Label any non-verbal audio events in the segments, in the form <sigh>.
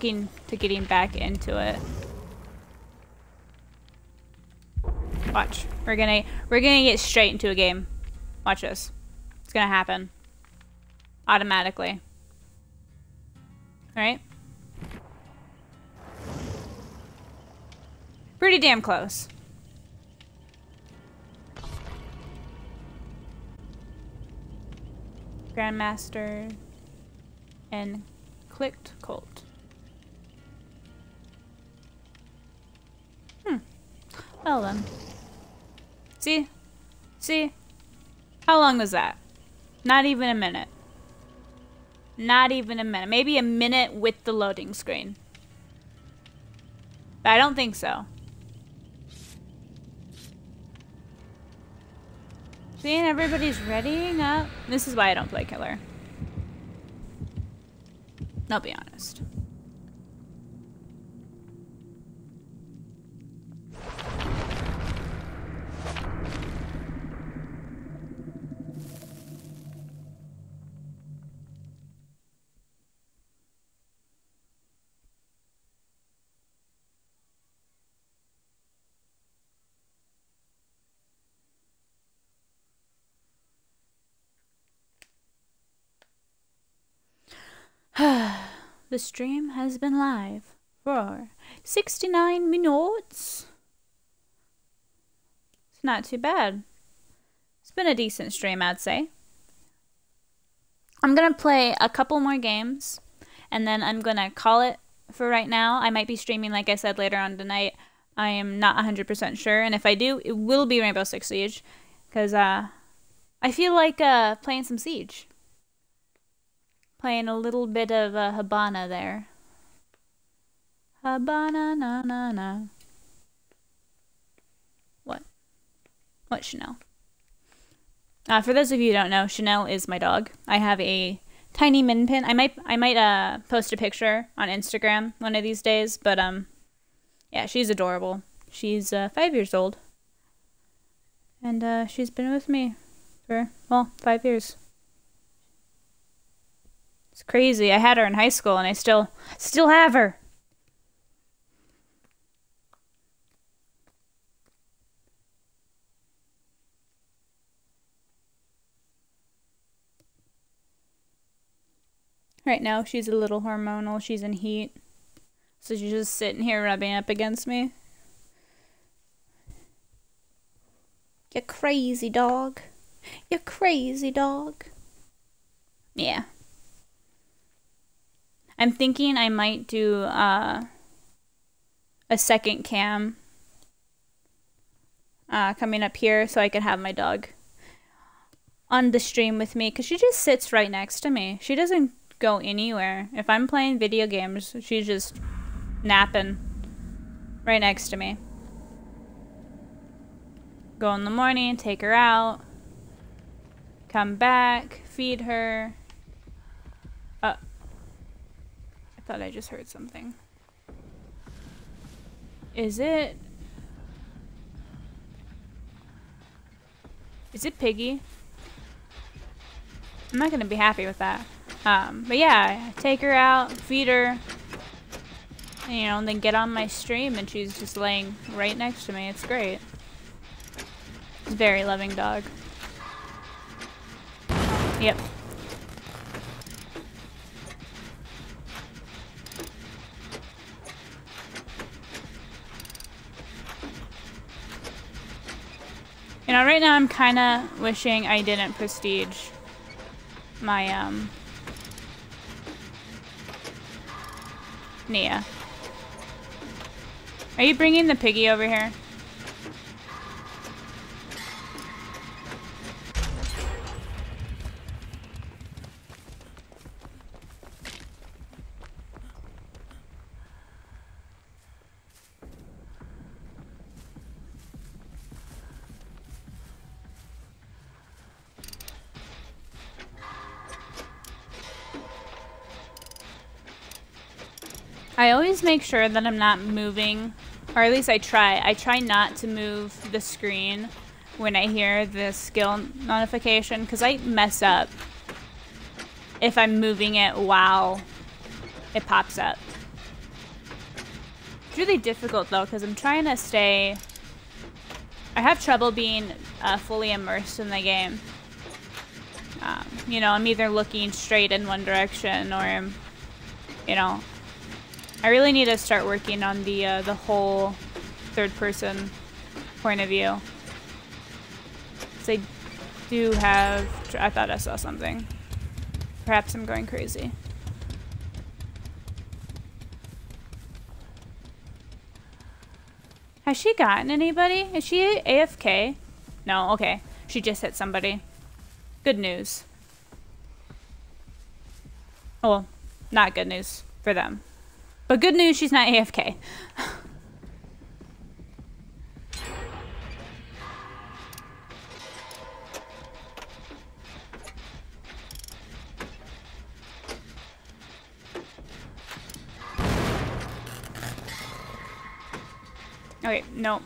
looking to getting back into it. Watch. We're gonna we're gonna get straight into a game. Watch this. It's gonna happen. Automatically. Alright? Pretty damn close. Grandmaster and clicked Colt. Well then. See? See? How long was that? Not even a minute. Not even a minute. Maybe a minute with the loading screen. But I don't think so. Seeing everybody's readying up. This is why I don't play killer. I'll be honest. The stream has been live for 69 minutes. It's not too bad. It's been a decent stream, I'd say. I'm going to play a couple more games and then I'm going to call it for right now. I might be streaming, like I said, later on tonight. I am not 100% sure. And if I do, it will be Rainbow Six Siege because uh, I feel like uh, playing some Siege. Playing a little bit of a Habana there. Habana na na na. What? What Chanel? Uh, for those of you who don't know, Chanel is my dog. I have a tiny min pin. I might I might uh post a picture on Instagram one of these days, but um yeah, she's adorable. She's uh, 5 years old. And uh she's been with me for well, 5 years. It's crazy. I had her in high school and I still still have her. Right now she's a little hormonal. She's in heat. So she's just sitting here rubbing up against me. You crazy dog. You crazy dog. Yeah. I'm thinking I might do uh, a second cam uh, coming up here so I can have my dog on the stream with me because she just sits right next to me. She doesn't go anywhere. If I'm playing video games, she's just napping right next to me. Go in the morning, take her out, come back, feed her. Uh, Thought I just heard something. Is it... Is it Piggy? I'm not gonna be happy with that. Um, but yeah, take her out, feed her, you know, and then get on my stream and she's just laying right next to me. It's great. Very loving dog. Yep. You know, right now I'm kind of wishing I didn't prestige my, um, Nea. Are you bringing the piggy over here? I always make sure that I'm not moving, or at least I try. I try not to move the screen when I hear the skill notification, because I mess up if I'm moving it while it pops up. It's really difficult though because I'm trying to stay. I have trouble being uh, fully immersed in the game. Um, you know, I'm either looking straight in one direction or, you know, I really need to start working on the uh, the whole third person point of view. Cause I do have. I thought I saw something. Perhaps I'm going crazy. Has she gotten anybody? Is she AFK? No, okay. She just hit somebody. Good news. Oh, well, not good news for them. But good news, she's not AFK. Okay, no.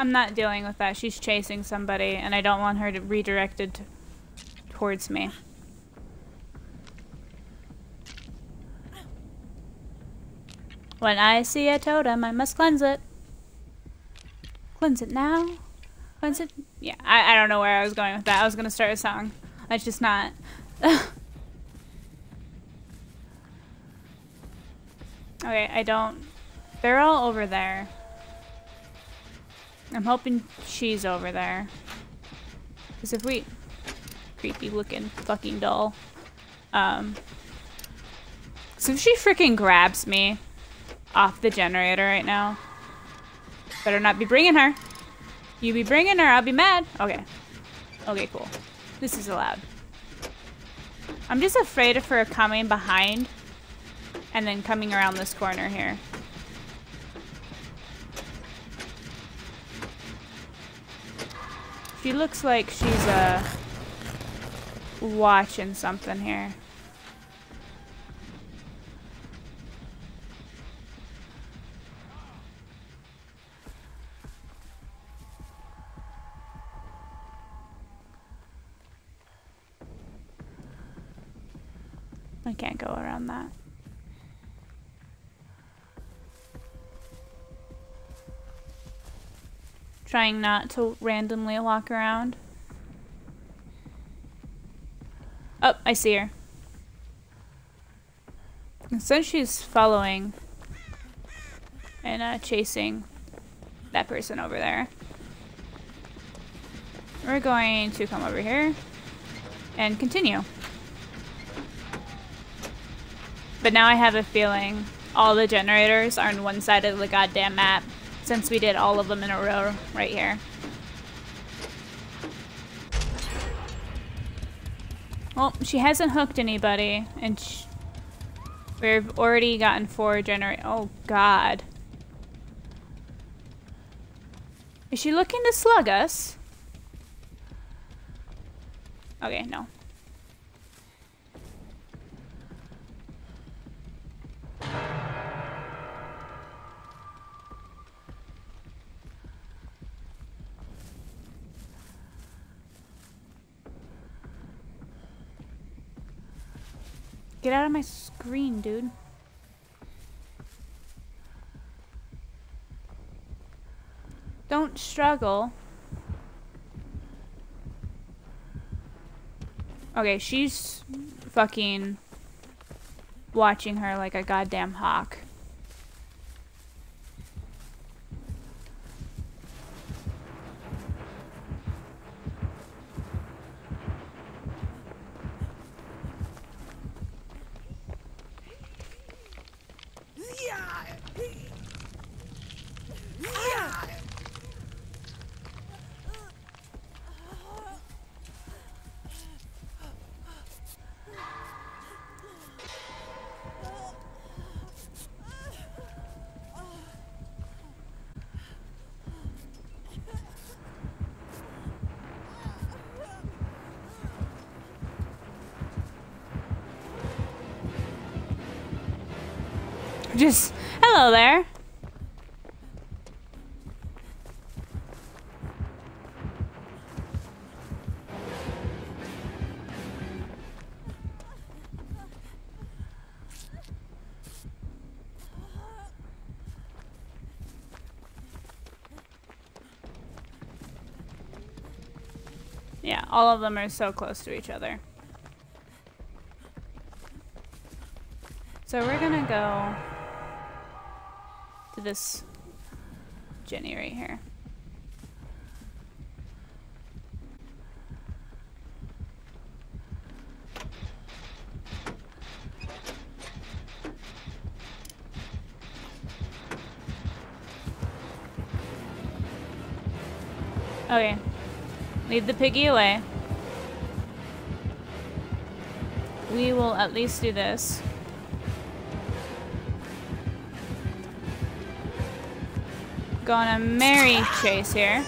I'm not dealing with that. She's chasing somebody, and I don't want her to redirected towards me. When I see a totem, I must cleanse it. Cleanse it now? Cleanse it? Yeah, I, I don't know where I was going with that. I was going to start a song. It's just not. <laughs> okay, I don't... They're all over there. I'm hoping she's over there. Because if we... Creepy looking fucking doll. Um... So if she freaking grabs me off the generator right now, better not be bringing her. You be bringing her, I'll be mad. Okay. Okay, cool. This is allowed. I'm just afraid of her coming behind and then coming around this corner here. She looks like she's uh watching something here. I can't go around that. Trying not to randomly walk around. Oh, I see her. And since she's following and uh, chasing that person over there, we're going to come over here and continue. But now I have a feeling all the generators are on one side of the goddamn map since we did all of them in a row right here. Well, she hasn't hooked anybody, and we've already gotten four generate. Oh, God. Is she looking to slug us? Okay, no. Get out of my screen, dude. Don't struggle. Okay, she's fucking watching her like a goddamn hawk. Just, hello there. Yeah, all of them are so close to each other. So we're gonna go to this Jenny right here. Okay. Leave the piggy away. We will at least do this. Go on a merry chase here.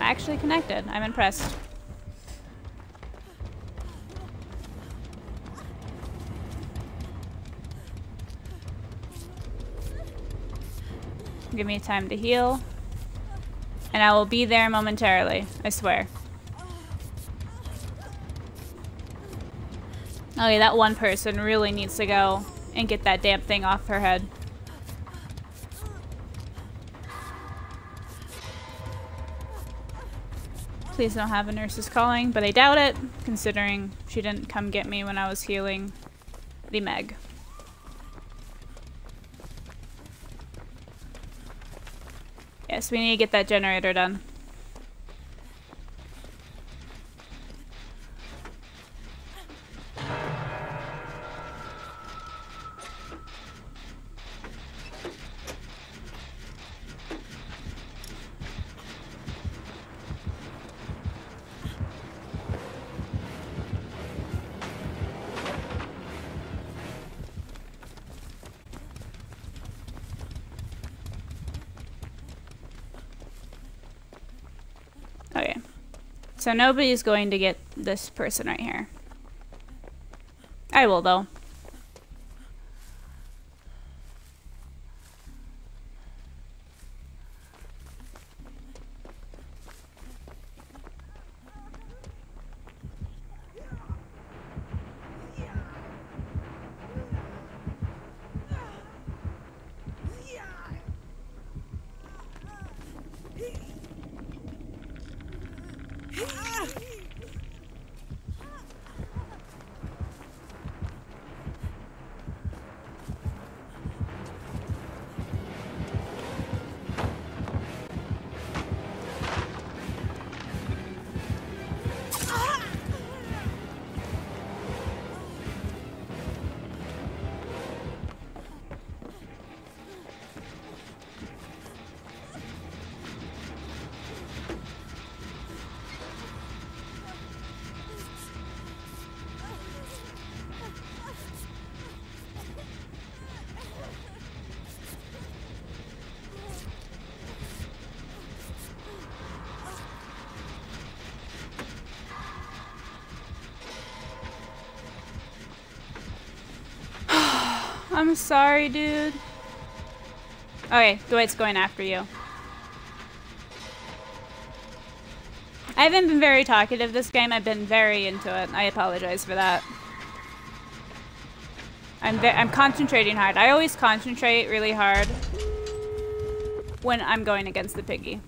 I Actually connected. I'm impressed. Give me time to heal. And I will be there momentarily, I swear. Okay, that one person really needs to go and get that damn thing off her head. Please don't have a nurse's calling, but I doubt it, considering she didn't come get me when I was healing the Meg. Yes, we need to get that generator done. So nobody's going to get this person right here. I will, though. I'm sorry, dude. Okay, Dwight's going after you. I haven't been very talkative this game. I've been very into it. I apologize for that. I'm I'm concentrating hard. I always concentrate really hard when I'm going against the piggy.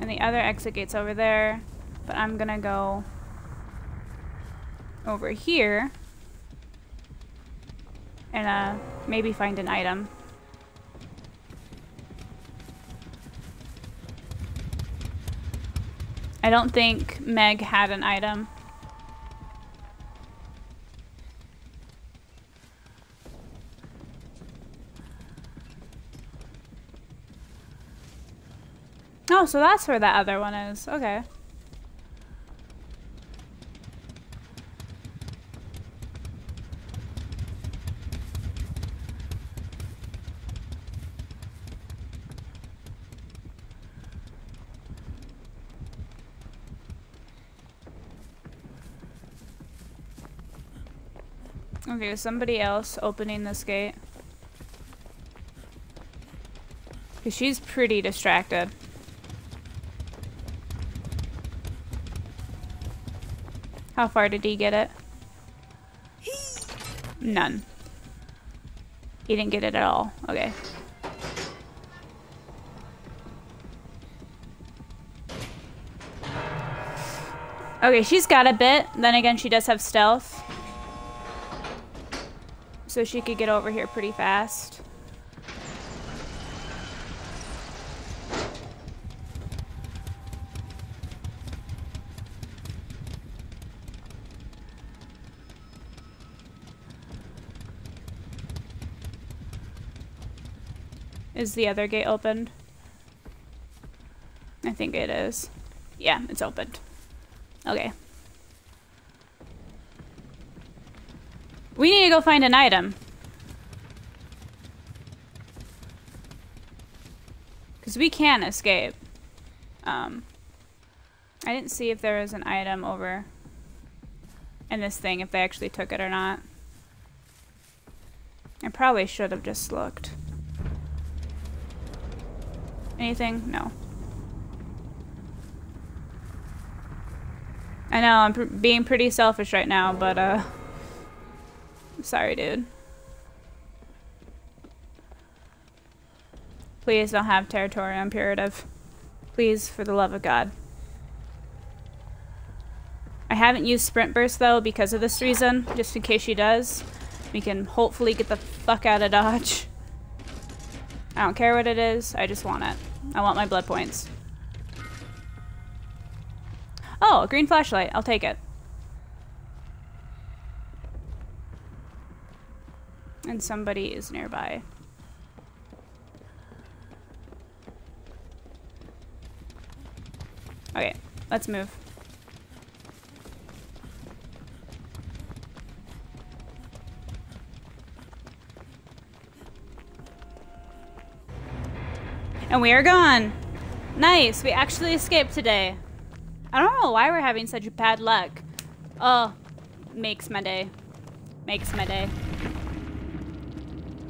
And the other exit gate's over there, but I'm gonna go over here and uh, maybe find an item. I don't think Meg had an item. Oh, so that's where that other one is. Okay. Okay, somebody else opening this gate. Cause she's pretty distracted. How far did he get it? None. He didn't get it at all. Okay. Okay, she's got a bit. Then again, she does have stealth. So she could get over here pretty fast. Is the other gate opened? I think it is. Yeah, it's opened. Okay. We need to go find an item. Because we can escape. Um, I didn't see if there was an item over in this thing, if they actually took it or not. I probably should have just looked. Anything? No. I know, I'm pr being pretty selfish right now, but, uh... Sorry, dude. Please don't have territorial imperative. Please, for the love of God. I haven't used Sprint Burst, though, because of this reason, just in case she does. We can hopefully get the fuck out of Dodge. I don't care what it is, I just want it. I want my blood points. Oh, green flashlight. I'll take it. And somebody is nearby. Okay, let's move. And we are gone. Nice, we actually escaped today. I don't know why we're having such bad luck. Oh, makes my day. Makes my day.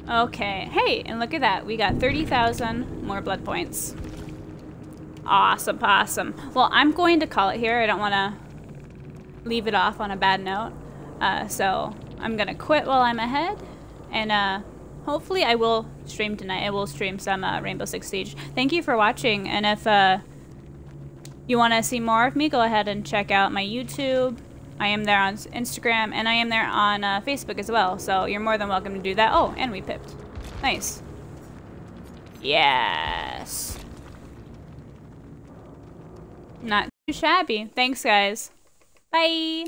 Okay, hey, and look at that. We got 30,000 more blood points. Awesome, awesome. Well, I'm going to call it here. I don't want to leave it off on a bad note. Uh, so I'm going to quit while I'm ahead. And uh, hopefully I will stream tonight. I will stream some uh, Rainbow Six Siege. Thank you for watching. And if uh, you want to see more of me, go ahead and check out my YouTube. I am there on Instagram, and I am there on uh, Facebook as well, so you're more than welcome to do that. Oh, and we pipped. Nice. Yes. Not too shabby. Thanks, guys. Bye.